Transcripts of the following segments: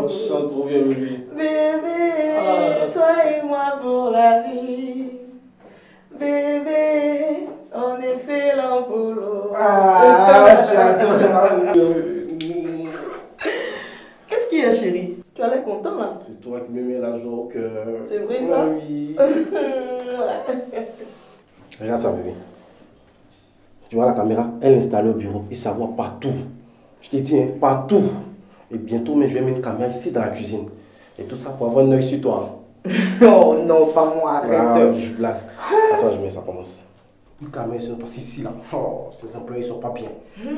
On chante trop bien, bébé. Bébé, Ah. toi et moi pour la vie. Bébé, on est fait l'un pour l'autre. Ah. Qu'est-ce qu'il y a, chérie? Tu as l'air content là C'est toi qui me mets la joie au cœur. C'est vrai, ça? Oui. Regarde ça, bébé. Tu vois la caméra? Elle est installée au bureau et ça voit partout. Je t'ai dit, hein, partout. Et bientôt, mais je vais mettre une caméra ici dans la cuisine. Et tout ça pour avoir un œil sur toi. Oh non, pas moi, Ah, arrête. je blague. Attends, je mets ça commence. Une caméra ici, parce qu'ici, là, oh, ces employés sont pas bien.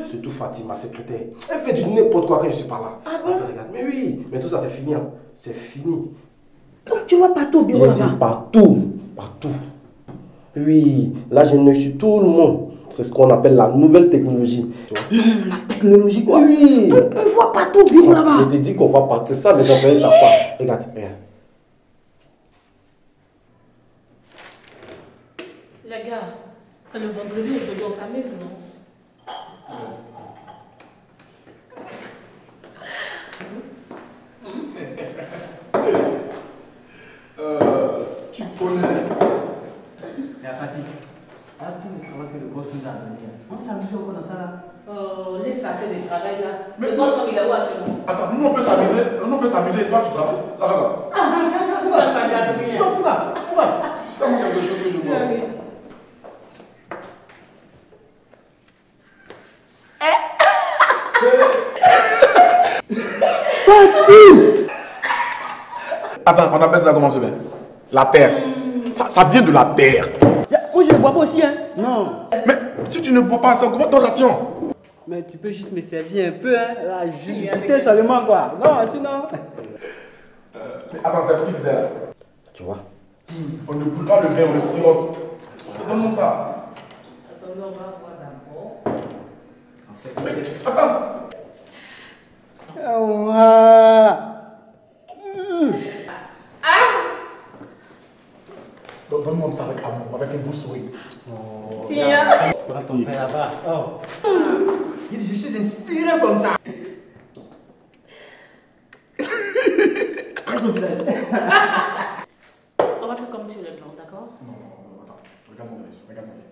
Surtout Fatih, ma secrétaire. Elle fait du n'importe quoi quand je suis pas là. Ah bon? Attends, regarde. Mais oui, mais tout ça, c'est fini. hein. C'est fini. Donc tu vois partout au bureau là-bas partout, partout. Oui, là j'ai un œil sur tout le monde. C'est ce qu'on appelle la nouvelle technologie. Tu vois Non, la technologie quoi. Oui. On voit partout bureau là-bas. Je te dis qu'on voit partout. C'est ça, les employés savent pas. Regarde, regarde. Les gars, c'est le vendredi aujourd'hui, on s'amuse, non Tu connais. Mais Fatih, est-ce que le travail que le boss nous a donné, on s'amuse encore dans ça là euh, Laisse ça fait du travail là. Le boss, comme il est où actuellement Attends, nous on peut s'amuser, nous on peut s'amuser, toi tu travailles, ça va là. Pourquoi ça regarde bien Non, pourquoi? Pourquoi? C'est ça quelque chose que je vois. Attends, on appelle ça comment c'est bien La terre. Ça, ça vient de la terre. Ya, Moi je ne bois pas aussi, hein. Non. Mais si tu ne bois pas ça, comment ton ration? Mais tu peux juste me servir un peu, hein Là, juste goûter seulement quoi. Non, sinon. Mais attends, c'est qui disait là Tu vois On ne coule pas le vin, on le sirote. Donne-moi ça. Attendez, on va voir d'abord. Mais attends. Oh, ah. Don- Donne-moi ça avec amour, avec une bouche souris. Tiens. Prends ton verre là-bas. Oh. Il dit, je suis inspiré comme ça. On va faire comme sur le plan, d'accord? Non, non, non, attends. Regarde mon œil, regarde mon œil.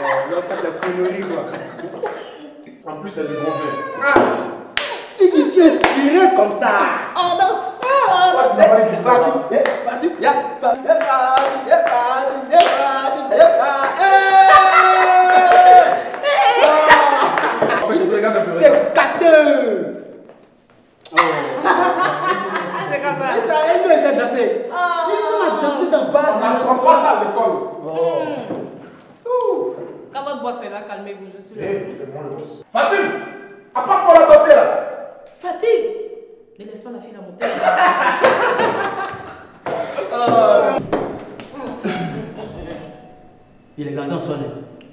Oh, la connerie quoi. En plus, c'est du bon vin. Il je suis inspiré comme ça. On danse tu pas ya, boss est là, calmez-vous, je suis là. Eh, c'est moi le boss. Fatim Apporte moi la dossier là Fatih Ne laisse pas la fille la monter. Il est gardé sonné.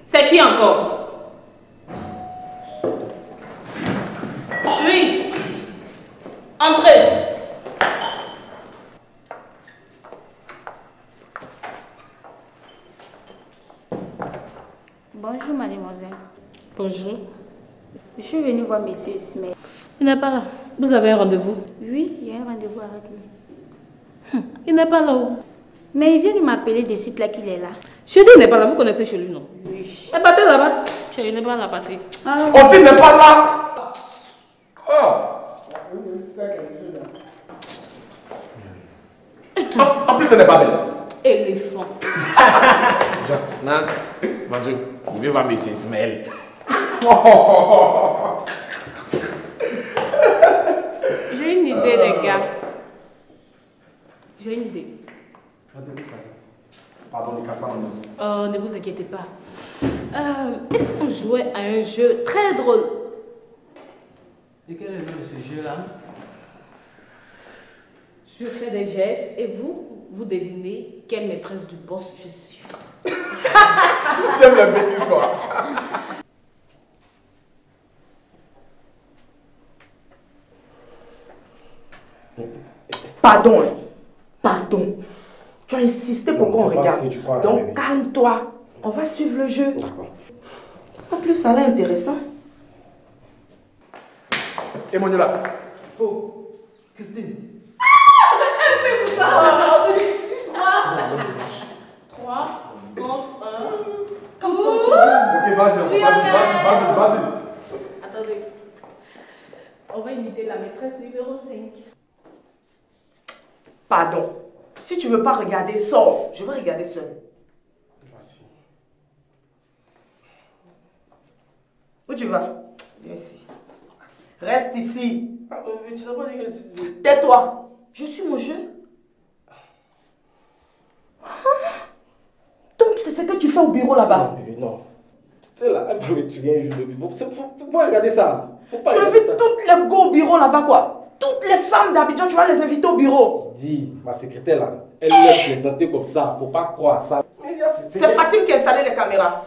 C'est qui encore Oui. Entrez. Bonjour mademoiselle. Bonjour. Je suis venue voir monsieur Ismaël. Il n'est pas là. Vous avez un rendez-vous Oui, il y a un rendez-vous avec lui. Il n'est pas là où? Mais il vient de m'appeler de suite là qu'il est là. Je dis il n'est pas là. Vous connaissez chez lui, non? Oui. Elle partait là-bas. Tiens, il n'est pas là, partie. On dit n'est pas là Oh En, plus, elle n'est pas belle. Éléphant. Non, bonjour. Je vais voir monsieur Ismaël. J'ai une idée, les gars. J'ai une idée. Pardon, ne casse pas mon os. Euh, ne vous inquiétez pas. Euh, Est-ce qu'on jouait à un jeu très drôle? Et quel est le nom de ce jeu-là? Je fais des gestes et vous, vous devinez quelle maîtresse du boss je suis. Tu aimes la bêtise, quoi. Pardon, hein. pardon. Tu as insisté pour qu'on regarde. ce que tu crois, Donc calme-toi. On va suivre le jeu. D'accord. En plus, ça a l'air intéressant. Et Moniola Oh, Christine. 3 Ok, vas-y, vas-y, vas-y, vas-y, vas-y. Attendez. On va imiter la maîtresse numéro 5. Pardon. Si tu veux pas regarder, sors. Je veux regarder seul. Où tu vas? Viens ici. Reste ici. Ah, mais tu n'as pas dit que c'est... Tais-toi. Je suis mon jeu. Ah. Donc, c'est ce que tu fais au bureau là-bas. Non. Tu sais là, tu viens jouer le bureau. C'est- Faut, faut pas regarder ça. Faut pas Tu regarder invites ça. toutes les go au bureau là-bas, quoi? Toutes les femmes d'Abidjan, tu vas les inviter au bureau. Dis, ma secrétaire là, elle me présenter comme ça. Faut pas croire à ça. C'est Fatim qui a installé les caméras.